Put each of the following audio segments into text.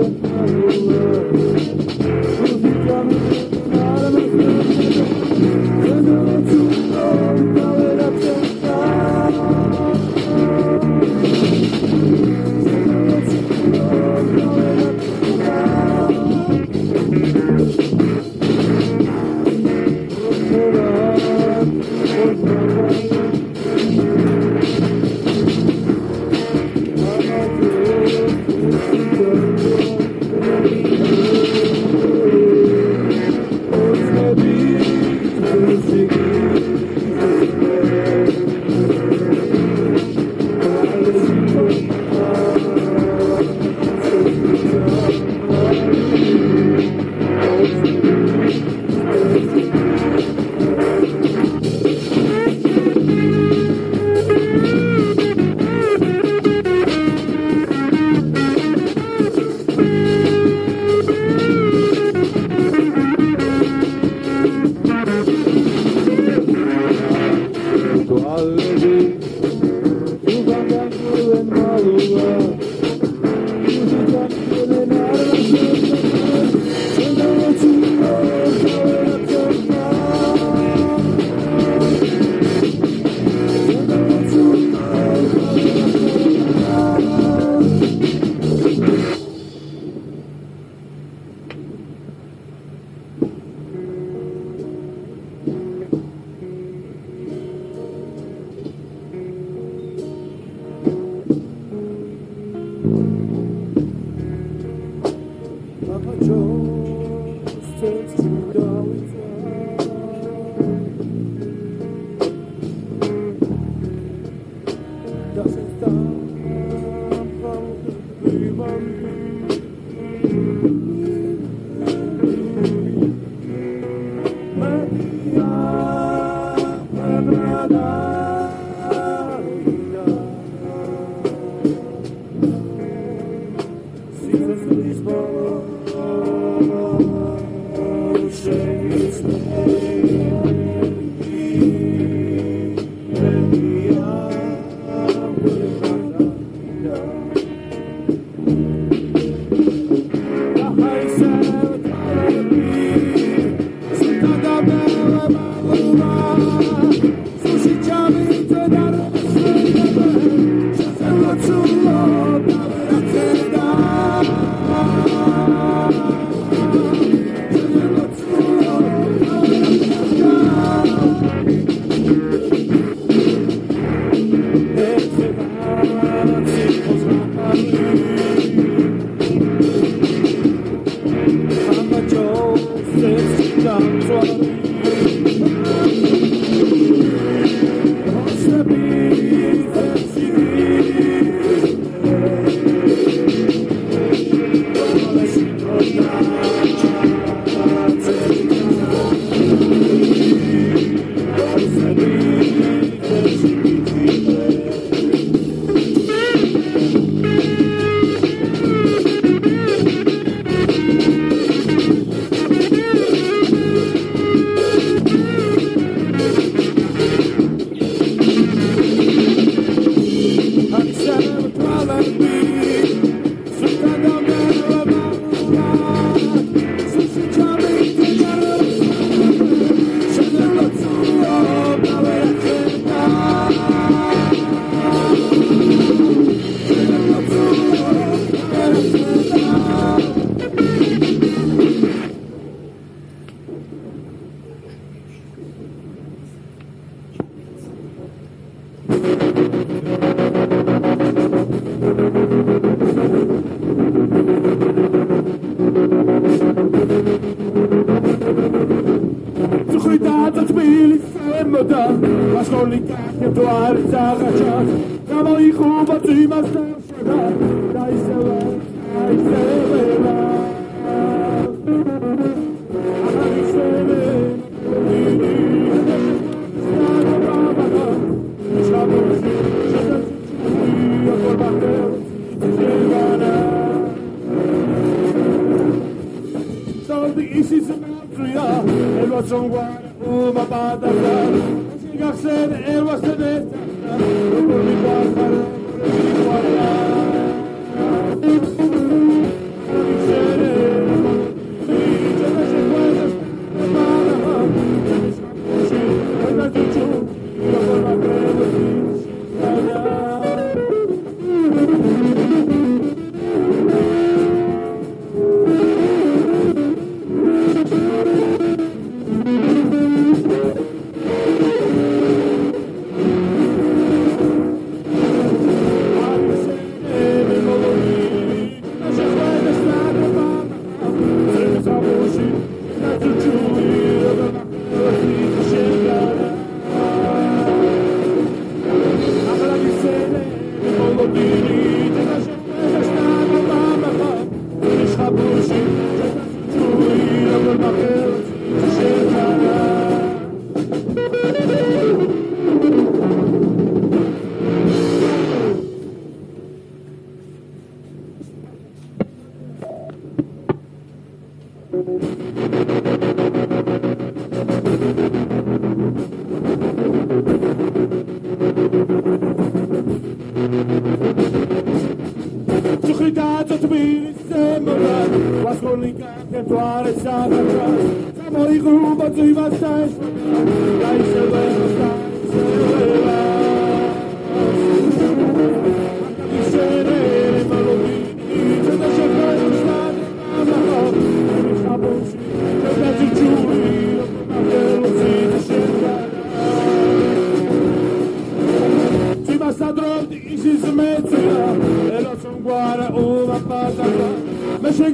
love, true love. და you. კაკებო არის აღაჩაც გამოიხუბა წიმასთან შეგა დაისევა დაისევა Something is about to ya, and on what, oh my father. Arkadaşlar Elbas'tan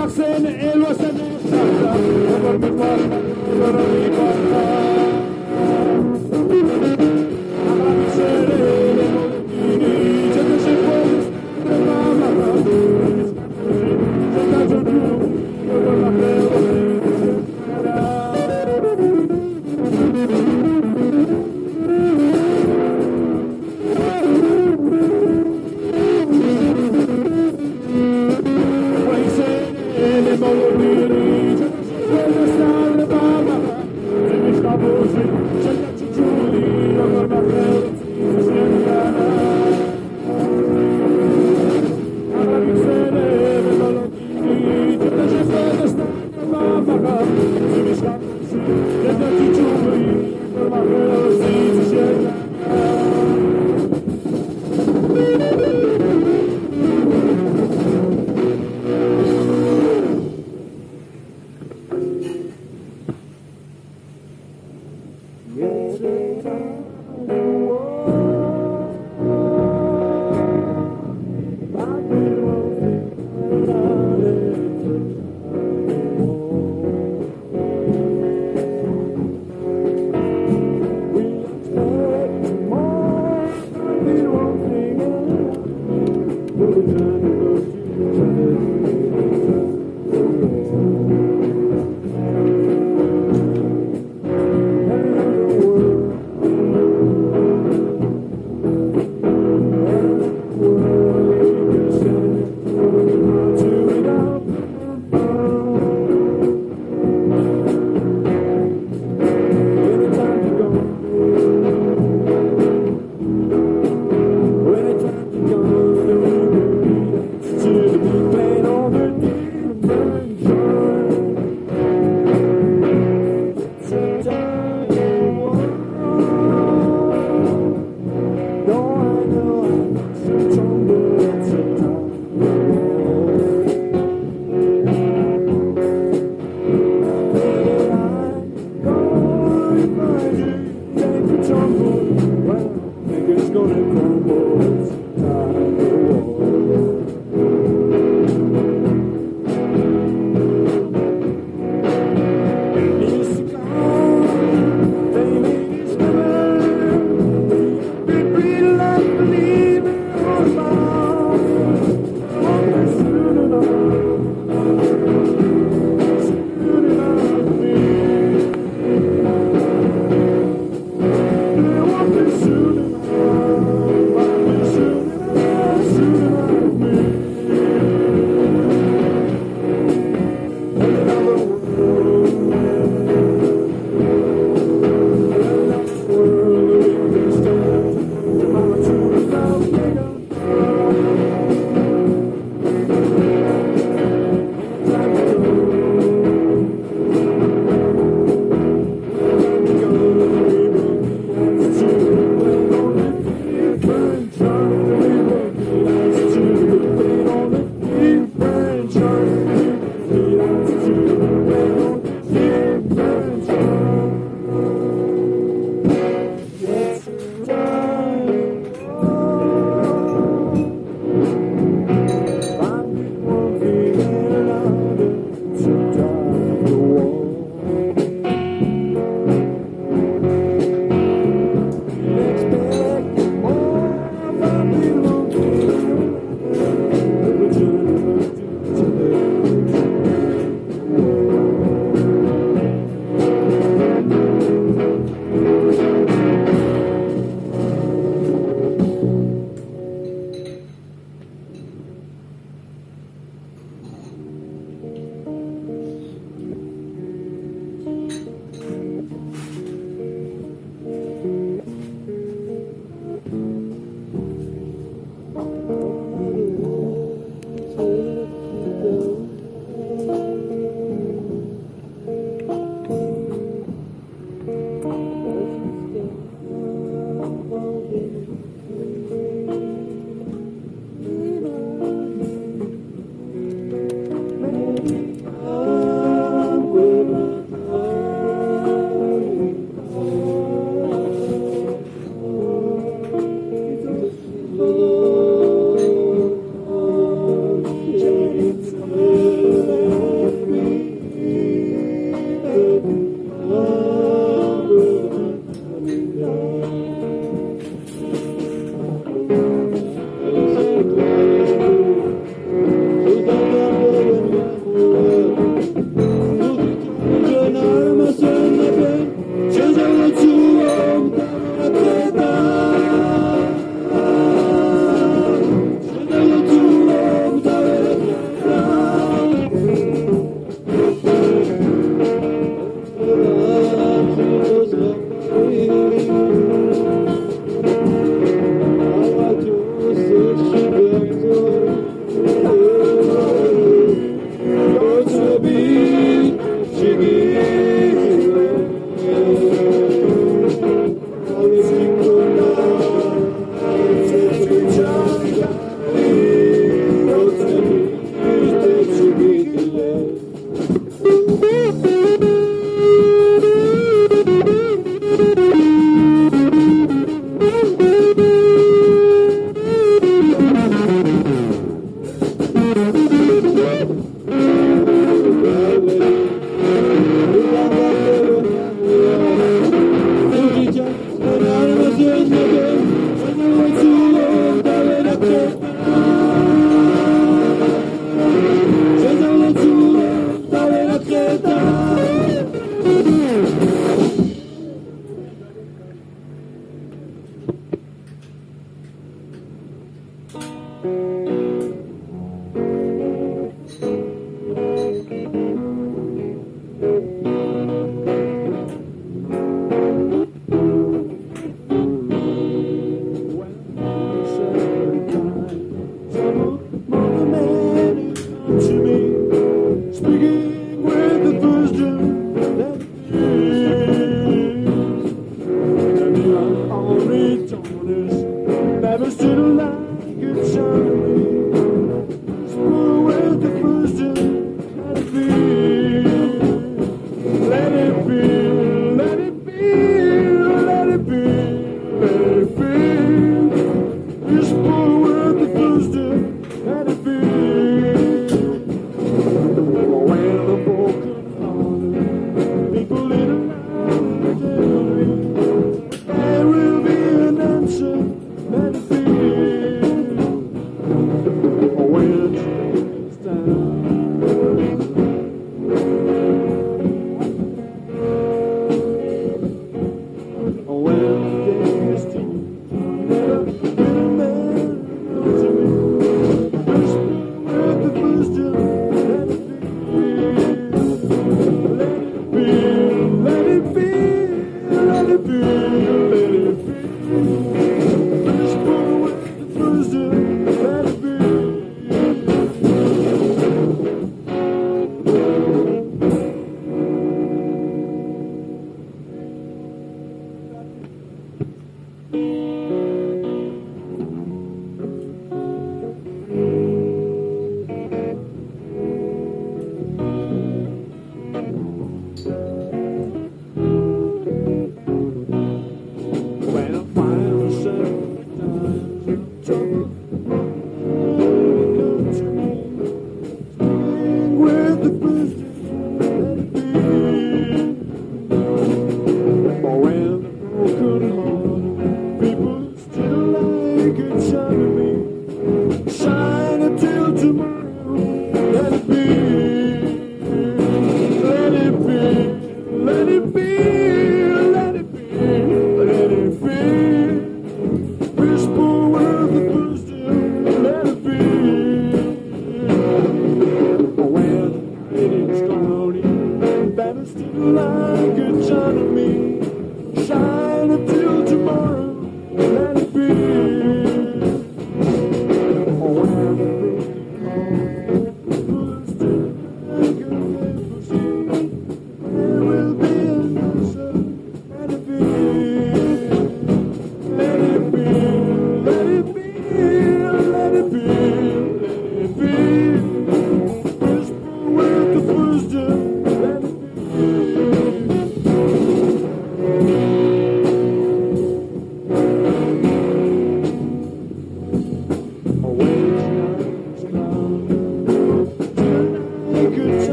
Jackson, el Western New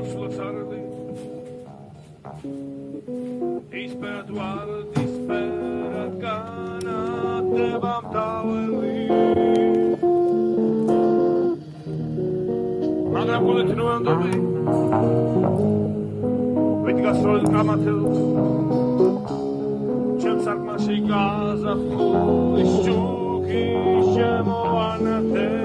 Roșloțarului Disperat oară, disperat cana Te v-am tavălit მაგრამ გულით ნუ ამდობი ვიდი გასროლ კამათელ ჩემ საკმაში გაზაფხულის ჯუქი შემოვანათე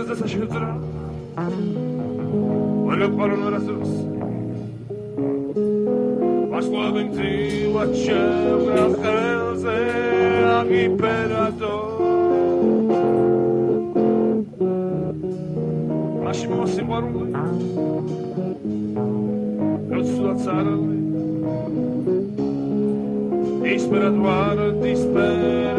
Cebimizde seçiyoruz lira. Öyle kalın öresiniz. Başka binti vaçem askerze imperator. אנשים עושים ברור רצו לצער לי דיספרט וואר דיספרט